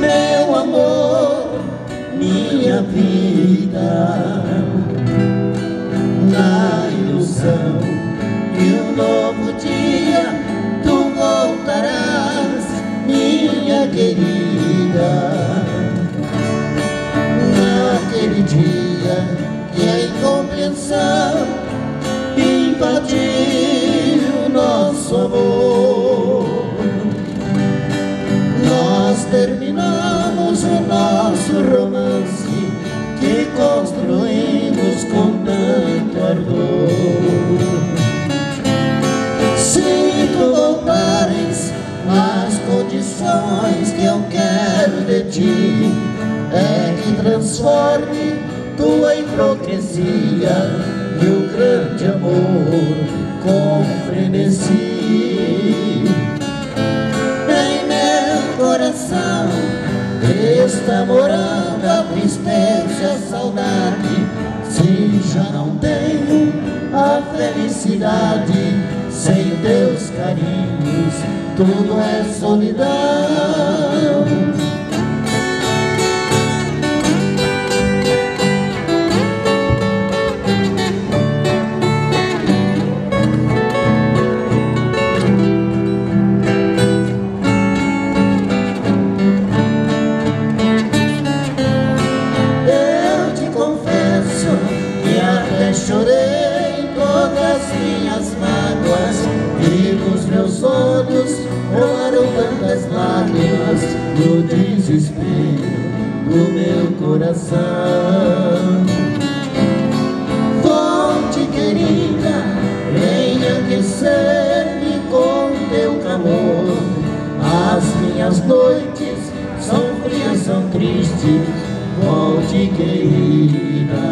meu amor, minha vida. Na ilusão que um novo dia, tu voltarás, minha querida. Naquele dia que a incompreensão invadiu nosso amor. Terminamos o nosso romance que construímos com tanto ardor. Se tu voltares, as condições que eu quero de ti é que transforme tua hipocrisia e o grande amor com frenesi. Coração. Está morando a tristeza a saudade. Se já não tenho a felicidade Sem teus carinhos tudo é solidão chorei todas minhas mágoas E nos meus olhos rolaram tantas lágrimas No desespero do meu coração. Fonte querida, venha aquecer-me com teu calor. As minhas noites são frias, são tristes. Volte querida